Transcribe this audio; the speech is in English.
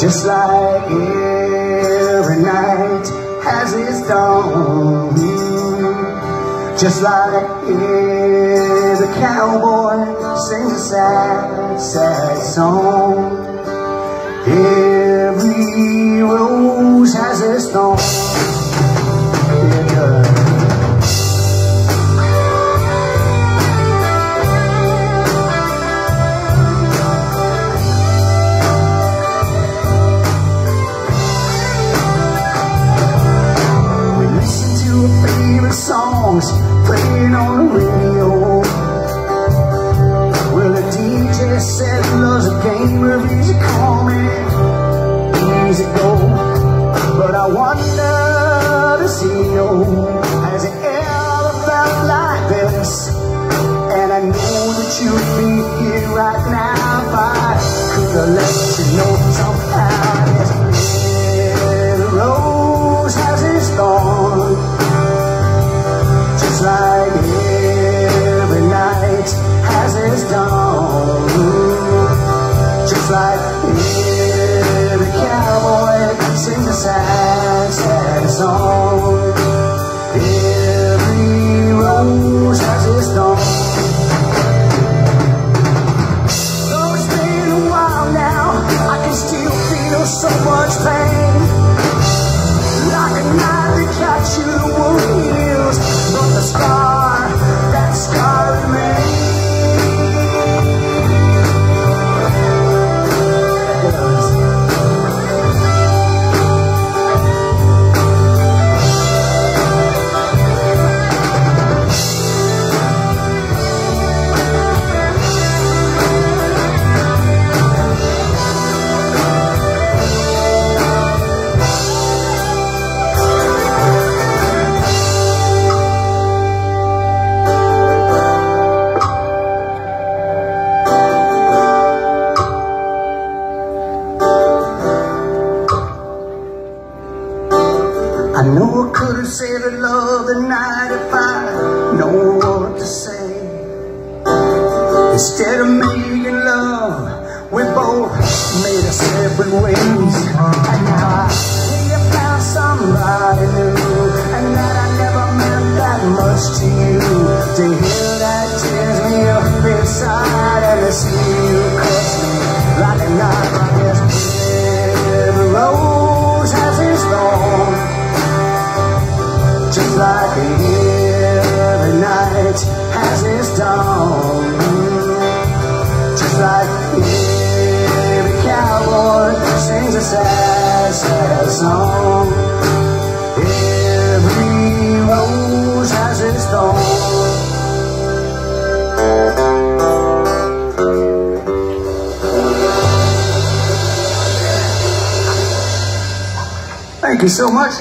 Just like every night has its dawn. Just like every cowboy sings a sad, sad song songs playing on the radio. Well, the DJ said love's a game of easy come and easy go. But I wonder to see you, has it ever felt like this? And I know that you'd be here right now if I could have let you know sad I love the night if I know what to say. Instead of making love, we both made our separate ways. And now I see you found somebody new, and that I never meant that much to you. To hear that tears me up inside, and to see you cuss me like a knife, has its dawn. Just like every cowboy sings a sad, sad song. Every rose has its thorn. Thank you so much.